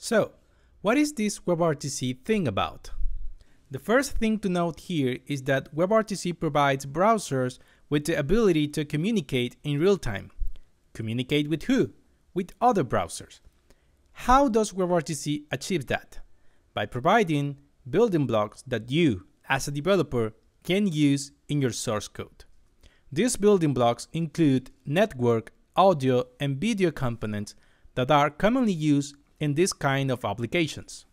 So, what is this WebRTC thing about? The first thing to note here is that WebRTC provides browsers with the ability to communicate in real time. Communicate with who? With other browsers. How does WebRTC achieve that? By providing building blocks that you, as a developer, can use in your source code. These building blocks include network, audio, and video components that are commonly used in this kind of applications.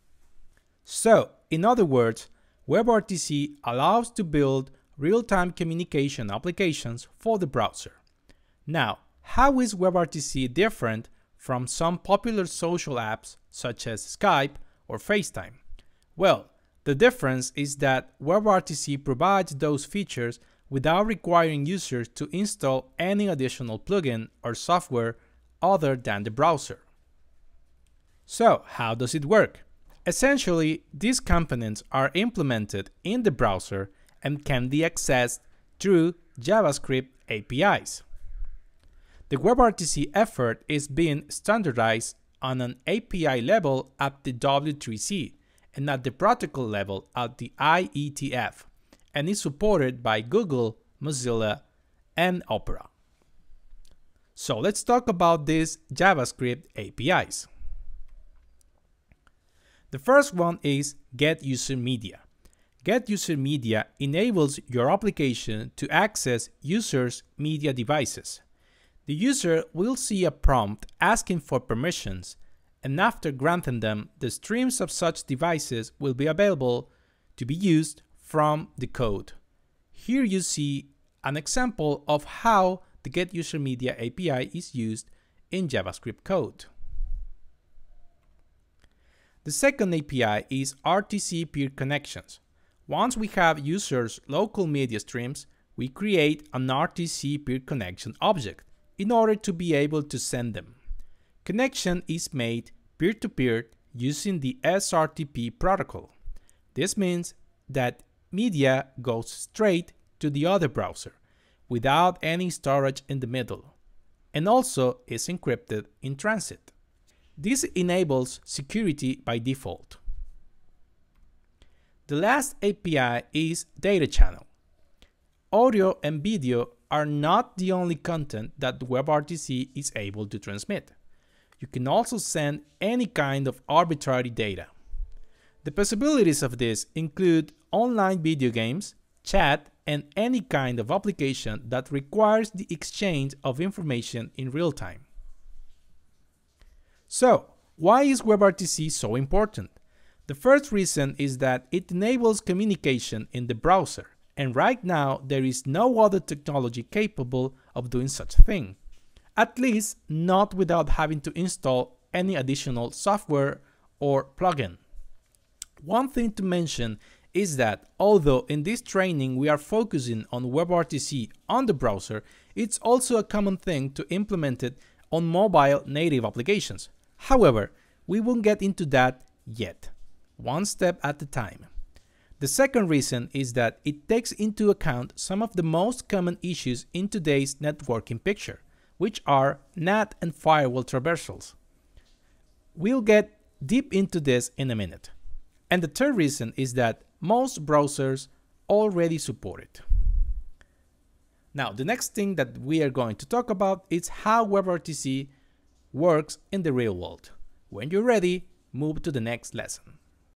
So, in other words, WebRTC allows to build real-time communication applications for the browser. Now, how is WebRTC different from some popular social apps such as Skype or FaceTime? Well, the difference is that WebRTC provides those features without requiring users to install any additional plugin or software other than the browser. So, how does it work? Essentially, these components are implemented in the browser and can be accessed through JavaScript APIs. The WebRTC effort is being standardized on an API level at the W3C and at the protocol level at the IETF, and is supported by Google, Mozilla, and Opera. So let's talk about these JavaScript APIs. The first one is Get User Media. Get User Media enables your application to access users' media devices. The user will see a prompt asking for permissions, and after granting them, the streams of such devices will be available to be used from the code. Here you see an example of how the Get User Media API is used in JavaScript code. The second API is RTC peer connections. Once we have users' local media streams, we create an RTC peer connection object in order to be able to send them. Connection is made peer-to-peer -peer using the SRTP protocol. This means that media goes straight to the other browser without any storage in the middle and also is encrypted in transit. This enables security by default. The last API is Data Channel. Audio and video are not the only content that WebRTC is able to transmit. You can also send any kind of arbitrary data. The possibilities of this include online video games, chat, and any kind of application that requires the exchange of information in real time. So, why is WebRTC so important? The first reason is that it enables communication in the browser, and right now there is no other technology capable of doing such a thing. At least not without having to install any additional software or plugin. One thing to mention is that although in this training we are focusing on WebRTC on the browser, it's also a common thing to implement it on mobile native applications. However, we won't get into that yet, one step at a time. The second reason is that it takes into account some of the most common issues in today's networking picture, which are NAT and firewall traversals. We'll get deep into this in a minute. And the third reason is that most browsers already support it. Now, the next thing that we are going to talk about is how WebRTC works in the real world. When you're ready, move to the next lesson.